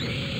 Yeah.